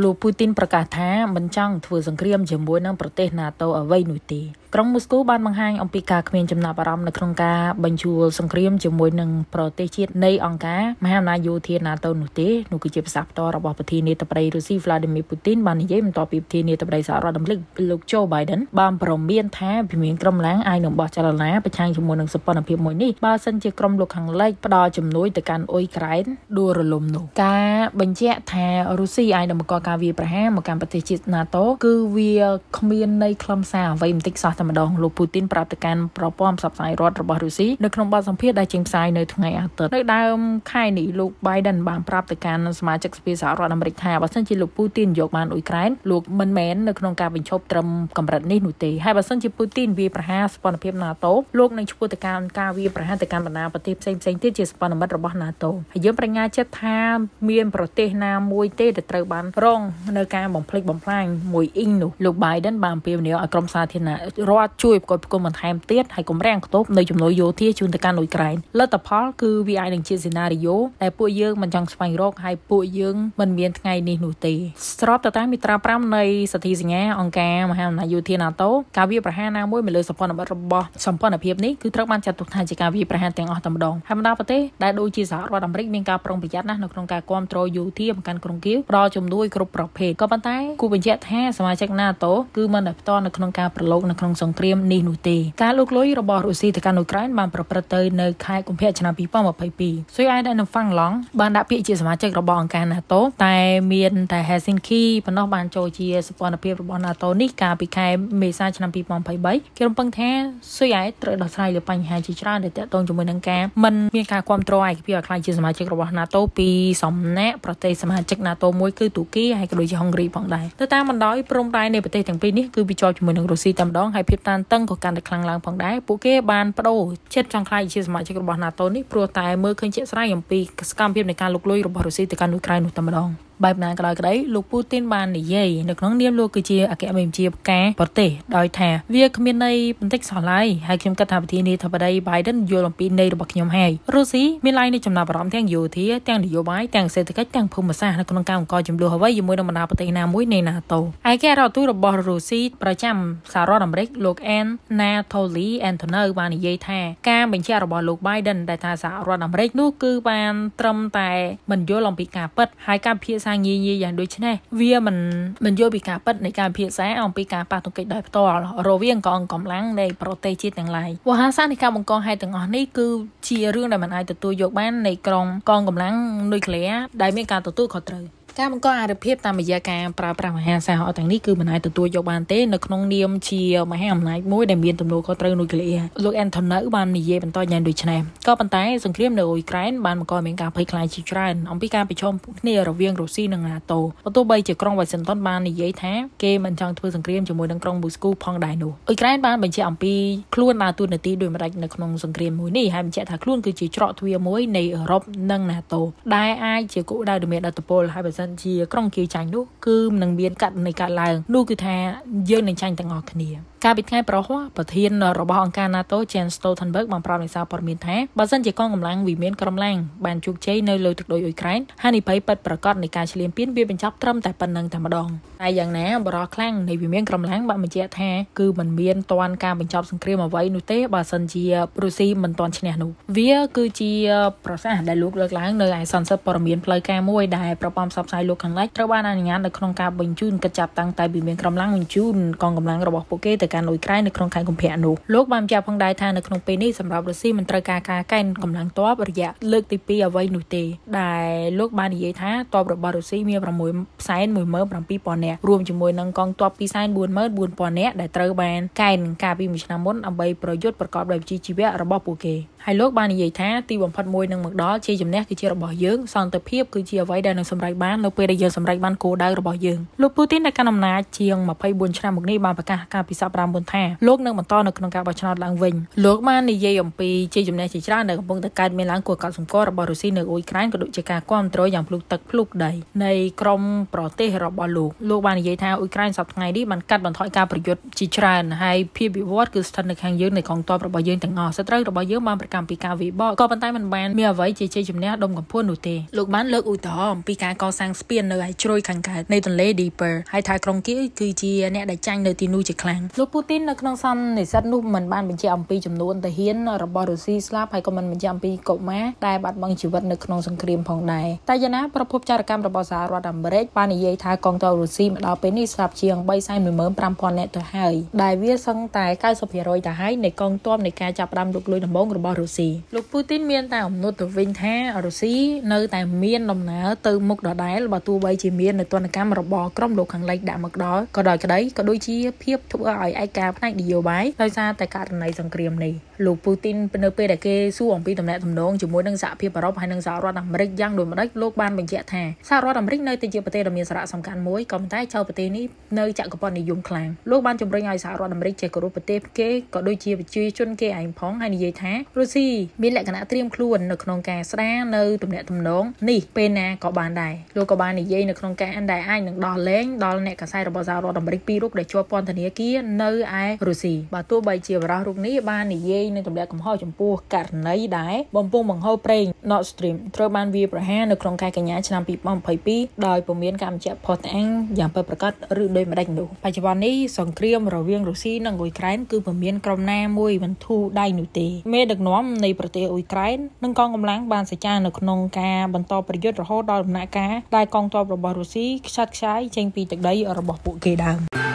លោកពូទីនប្រកាសថាមិនចង់ធ្វើសង្គ្រាមជាមួយនឹងប្រទេស NATO អ្វីនោះទេក្រុងមូស្គូបានបង្ហាញអំពីការគ្មានចំណាប់អារម្មណ៍នៅក្នុងការបញ្ជួលសង្គ្រាមជាមួយនឹងប្រទេសជាតិនៃអង្គការមហាអំណាចយោធា NATO នោះទេនោះគឺជាប្រសាសន៍ផ្ទាល់របស់ប្រធានាធិបតីរុស្ស៊ី Vladimir Putin បាននិយាយបន្ទាប់ពីប្រធានាធិបតីសហរដ្ឋអាមេរិកលោក Joe Biden បានប្រមានថាវិមានក្រុមឡើងអាចនឹងបោះចលនាប្រឆាំងជាមួយនឹងសម្ព័ន្ធភាពមួយនេះបើសិនជាក្រុមលោកខាងលិចផ្ដល់ជំនួយទៅកាន់អ៊ុយក្រែនដួលរលំនោះការបញ្ជាក់ថារុស្ស៊ីអាចនឹងបង្កការវាយប្រហារមកកាន់ប្រទេសជាតិ NATO គឺវាគ្មានន័យខ្លឹមសារអ្វីបន្តិចសោះតែម្ដងលោកពូទីនប្រាប់ទៅកាន់ប្រព័ន្ធផ្សព្វផ្សាយរដ្ឋរបស់រុស្ស៊ីនៅក្នុងបទសម្ភាសន៍ដែលចេញផ្សាយនៅថ្ងៃអាទិត្យនៅដើមខែនេះលោក Biden បានប្រាប់ទៅកាន់សមាជិកសភាសហរដ្ឋអាមេរិកថាបើសិនជាលោកពូទីនយកបានអ៊ុយក្រែនលោកមិនមែននៅក្នុងការបញ្ឈប់ត្រឹមកម្រិតនេះនោះទេហើយបើសិនជាពូទីនវាប្រហារសម្ព័ន្ធភាព NATO លោកនឹងឈ្មោះទៅកាន់ការវាប្រហារទៅកាន់បណ្ដាប្រទេសផ្សេងផ្សេងទៀតជាសម្ព័ន្ធមិត្តរបស់ NATO ហើយយើងបញ្ញាចិត្តថាមានប្រទេសណាមួយទេដែលត្រូវបានរងនៅការបំភ្លេចបំផ្លាញមួយអ៊ីងនោះលោក Biden បានពៀវនាវឲ្យក្រមសាធារណរដ្ឋជួយប្រកបផ្គុំបន្ថែមទៀតហើយគម្រាំងខ្ទប់នៅចំនួនយោធាជូនទៅកាន់អ៊ុយក្រែនលទ្ធផលគឺវាអាចនឹងជាសេណារីយ៉ូដែលពួកយើងមិនចង់ស្វែងរកហើយពួកយើងមិនមានថ្ងៃនេះនោះទេស្របទៅតាមមាត្រា5នៃសន្ធិសញ្ញាអង្គការមហាអំណាចយោធា NATO ការវាប្រហារណាមួយមកលើសម្ព័ន្ធមិត្តរបស់សម្ព័ន្ធភាពនេះគឺត្រូវបានចាត់ទុកថាជាការវាប្រហារទាំងអស់តែម្ដងហើយបណ្ដាប្រទេសដែលដូចជាសហរដ្ឋអាមេរិកមានការប្រុងប្រយ័ត្នណាស់នៅក្នុងការគ្រប់គ្រងយោធាបង្កាន់ក្រុងគៀវផ្ដល់ជំនួយគ្រប់ប្រភេទក៏ប៉ុន្តែគូបញ្ជាក់ថាសមាជិក NATO គឺមិនដែលផ្ទាល់នៅក្នុងការប្រឡូកនៅក្នុងសង្គ្រាមនេះនោះទេការលូកលុយរបស់រុស្ស៊ីទៅកាន់អ៊ុយក្រែនបានប្រព្រឹត្តទៅនៅខែកុម្ភៈឆ្នាំ2022ស៊ុយអែតនិងហ្វាំងឡង់បានដាក់ពាក្យជាសមាជិករបស់អង្គការ NATO តែមានតែ Helsinki ប៉ុណ្ណោះបានចូលជាសម្ព័ន្ធភាពរបស់ NATO នេះកាលពីខែមេសាឆ្នាំ2023គេរំពឹងថាស៊ុយអែតត្រូវដោះស្រាយលើបញ្ហាជាច្រើនដែលទាក់ទងជាមួយនឹងការមិនមានការគ្រប់គ្រងឯកភាពឲ្យខ្លាចជាសមាជិករបស់ NATO ពីសំណាក់ប្រទេសសមាជិក NATO មួយគឺទូគីហើយក៏ដូចជាហុងគ្រីផងដែរទៅតាមបណ្ដោយព្រំដែននៃប្រទេសទាំងពីរនេះគឺវាជាប់ជាមួយនឹងរុស្ស៊ីតែម្ដងហើយភាពតានតឹងក៏កាន់តែខ្លាំងឡើងផងដែរពួកគេបានបដូរចិត្តចង់ខ្លាចជាសមាជិករបស់ NATO នេះព្រោះតែមើលឃើញជាក់ស្ដែងអំពីសកម្មភាពនៃការលុកលុយរបស់រុស្ស៊ីទៅកាន់អ៊ុយក្រែននោះតែម្ដង បែបណាក៏ដោយក្តីលោកពូទីនបាននិយាយនៅក្នុងនាមលោកគឺជាអគ្គមេបញ្ជាការប្រទេសដោយថាវាគ្មានន័យបន្តិចសោះឡើយហើយខ្ញុំគិតថាប្រធានាធិបតី Biden យល់អំពីន័យរបស់ខ្ញុំហើយរុស្ស៊ីមានឡាយនៃចំណាប់អារម្មណ៍ទាំងយោធាទាំងនយោបាយទាំងសេដ្ឋកិច្ចទាំងភូមិសាស្ត្រនៅក្នុងការបង្កចំនួនអ្វីជាមួយនឹងបណ្ដាប្រទេសណាមួយនៃ NATO ឯករដ្ឋទូតរបស់រុស្ស៊ីប្រចាំសហរដ្ឋអាមេរិកលោក Ann Natoli Antonov បាននិយាយថាការបញ្ជាក់របស់លោក Biden ដែលថាសហរដ្ឋអាមេរិកនោះគឺបានត្រឹមតែមិនយល់អំពីការពិតហើយការភាសាងាយងាយយ៉ាងដូចនេះវាមិនមិនយល់ពីការពិតនៃការភាសាអំពីការប៉ះទង្គិចដោយផ្ទាល់រវាងកងកម្លាំងនៃប្រទេសជាតិទាំងឡាយវោហាសានៃការបង្កហេតុទាំងអស់នេះគឺជារឿងដែលមិនអាចទទួលយកបាននៃក្រុមកងកម្លាំងនុយក្លេអ៊ែរដែលមានការទទួលខុសត្រូវ ការបង្កអារភាពតាមរយៈការប្រើប្រាស់មហាសាហទាំងនេះគឺមិនអាចទទួលយកបានទេនៅក្នុងនាមជាមហាអំណាចមួយដែលមានទំនួលខុសត្រូវនុយក្លេអ៊ែរលោកអេនថូនៅបាននិយាយបន្តយ៉ាងដូចនេះក៏ប៉ុន្តែសង្គ្រាមនៅអ៊ុយក្រែនបានបង្កឲ្យមានការភ័យខ្លាចជាច្រើនអំពីការប្រជុំគ្នារវាងរុស្ស៊ីនិង NATO បើទោះបីជាក្រុងវ៉ាស៊ីនតោនបាននិយាយថាគេមិនចង់ធ្វើសង្គ្រាមជាមួយនឹងក្រុងមូស្គូផងដែរនោះអ៊ុយក្រែនបានបញ្ជាក់អំពីខ្លួនដើរតួនាទីដោយម្ដេចនៅក្នុងសង្គ្រាមមួយនេះហើយបញ្ជាក់ថាខ្លួនគឺជាច្រកទ្វារមួយនៃអឺរ៉ុបនិង NATO ដែលអាចជាគោលដៅដ៏មានឥទ្ធិពលហើយបើសិនជាក្រុងគីចាញ់នោះគឺនឹងមានករណីកើតឡើងនោះគឺថាយើងនឹងចាញ់ទាំងអស់គ្នា កាលពីថ្ងៃប្រហ័សប្រធានរបស់អង្គការ NATO Jens Stoltenberg បានប្រាប់អ្នកសារព័ត៌មានថាបើសិនជាកងកម្លាំងវិមានក្រុមឡើងបានជោគជ័យនៅលើទឹកដីអ៊ុយក្រែនហានិភ័យពិតប្រាកដនៃការឈ្លានពានវាបញ្ចប់ត្រឹមតែប៉ុណ្្នឹងតែម្ដងតែយ៉ាងណាបរិះខ្លាំងនៃវិមានក្រុមឡើងបានបញ្ជាក់ថាគឺมันមានតាន់ការបញ្ចប់សង្គ្រាមអ្វីនោះទេបើសិនជារុស្ស៊ីមិនតាន់ឈ្នះនោះវាគឺជាប្រសាសន៍ដែលលោកលើកឡើងនៅឯសន្និសីទព័ត៌មានផ្លូវការមួយដែលប្រព័ន្ធផ្សព្វផ្សាយលោកខាងលិចត្រូវបានអនុញ្ញាតនៅក្នុងការបញ្ជូនកិច្ចចាប់តាំងតែវិមានក្រុមឡើងបញ្ជូនកងកម្លាំងរបស់ពួកគេទៅកាន់អ៊ុយក្រែននៅក្នុងខែកុម្ភៈនោះលោកបានបញ្ជាក់ផងដែរថានៅក្នុងពេលនេះសម្រាប់រុស្ស៊ីមិនត្រូវការការកែនកម្លាំងទ័ពរយៈលើកទី2អ្វីនោះទេ ដែលលោកបាននិយាយថាទ័ពរបស់រុស្ស៊ីមាន6សែន17000នាក់រួមជាមួយនឹងកងទ័ព2សែន44000នាក់ដែលត្រូវបានកែនកាលពីមួយឆ្នាំមុនដើម្បីប្រយុទ្ធប្រកបដោយវិជ្ជាជីវៈរបស់ពួកគេហើយលោកបាននិយាយថាទីបំផុតមួយនឹងមកដល់ជាជំនះគឺជារបស់យើងសន្តិភាពគឺជាអ្វីដែលនឹងសម្រេចបាននៅពេលដែលយើងសម្រេចបានគោលដៅរបស់យើងលោកពូទីនដែលកាន់អំណាចជាង24ឆ្នាំមកនេះបានប្រកាសកាលពីសប្តាហ៍2019ថាលោកនឹងបន្តនៅក្នុងការបោះឆ្នោតឡើងវិញលោកបាននិយាយអំពីជាជំនះជាច្រើនដែលកំពុងតែកើតមានឡើងគួរកត់សម្គាល់របស់រុស្ស៊ីនៅអ៊ុយក្រែនក៏ដូចជាការគ្រប់គ្រងយ៉ាងភ្លុកទឹកភ្លុកដីនៃក្រមប្រទេសរបស់លោកលោកបាននិយាយថាអ៊ុយក្រែនសប្តាហ៍ថ្ងៃនេះបានកាត់បន្ថយការប្រយុទ្ធជាច្រើនហើយភាពវិវត្តគឺស្ថិតនៅខាងយើងនៃកងទ័ពរបស់យើងទាំងអស់សត្រូវរបស់យើងបានប្រកាន់ពីការវិបកក៏ប៉ុន្តែมันបានមានអ្វីជាជ័យជំនះដុំកំភួននោះទេលោកបានលើកឧទាហរណ៍អំពីការកសាងស្ពាននៅឯជ្រោយខាងកើតនៃទន្លេ Dnieper ហើយថាក្រុងគៀវគឺជាអ្នកដែលចាញ់នៅទីនោះជាខ្លាំងលោកពូទីននៅក្នុងសន្និសីទនោះមិនបានបញ្ជាក់អំពីចំនួនទាហានរបស់រុស្ស៊ីស្លាប់ហើយក៏មិនបញ្ជាក់អំពីកុមារដែលបាត់បង់ជីវិតនៅក្នុងសង្គ្រាមផងដែរតែយ៉ាងណាប្រភពចារកម្មរបស់សហរដ្ឋអាមេរិកបាននិយាយថាកងទ័ពរុស្ស៊ីមកដល់ពេលនេះស្លាប់ជាង315,000នាក់ទៅហើយដែលវាសឹងតែ90%ទៅហើយនៃកងទ័ពនៃការចាប់ផ្ដើមលុកលុយដំបូងរបស់រុស្ស៊ីលោកពូទីនមានតែអំណត់ទៅវិញថារុស្ស៊ីនៅតែមានដំណើរទៅមុខដដែលបើទោះបីជាមាននៅទនកម្មរបស់ក្រុមលោកខាងលិចដាក់មកដល់ក៏ដោយក្តីក៏ដូចជាភាពធ្វើឲ្យឯកាផ្នែកនយោបាយដោយសារតែករណីសង្គ្រាមនេះលោកពូទីននៅពេលដែលគេសួរអំពីតំណែងទំនងជាមួយនឹងសហភាពអឺរ៉ុបហើយនិងសហរដ្ឋអាមេរិកយ៉ាងដូចម្ដេចលោកបានបញ្ជាក់ថាសហរដ្ឋអាមេរិកនៅតែជាប្រទេសដ៏មានសារៈសំខាន់មួយក៏ប៉ុន្តែចៅប្រទេសនេះនៅចក្រពត្តិនិយមខ្លាំងលោកបានជំរុញឲ្យសហរដ្ឋអាមេរិកចេះគោរពប្រទេសគេក៏ដូចជាប្រជាជនគេឯងផងហើយនិយាយថារុស្ស៊ីមានលក្ខណៈត្រៀមខ្លួននៅក្នុងការស្ដារនៅទំនាក់ទំនងនេះពេលណាក៏បានដែរលោកក៏បាននិយាយនៅក្នុងការដែលអាចនឹងដោះលែងដល់អ្នកកសែតរបស់សហរដ្ឋអាមេរិកពីររូបដែលជាប់ពន្ធនាគារនៅឯរុស្ស៊ីបើទោះបីជាបរិះរូបនេះបាននិយាយនៅទម្លាក់កំហុសចំពោះករណីដែលបំពង់បង្ហូរប្រេង Nord Stream ត្រូវបានវាប្រហារនៅក្នុងខែកញ្ញាឆ្នាំ2022ដោយពុំមានការបញ្ជាក់ផុសតាំងយ៉ាងពិតប្រាកដឬដោយម្ដេចនោះបច្ចុប្បន្ននេះសង្គ្រាមរវាងរុស្ស៊ីនិងអ៊ុយក្រែនគឺពុំមានក្រុមណាមួយបន្ធូរដៃនោះទេមេដឹកនាំនៃប្រទេសអ៊ុយក្រែននិងកងកម្លាំងបានសេចក្ដីនៅក្នុងការបន្តប្រយុទ្ធរហូតដល់ដំណាក់កាលដែលកងទ័ពរបស់រុស្ស៊ីខ្ចាត់ខ្ចាយចេញពីទឹកដីរបស់ពួកគេដើម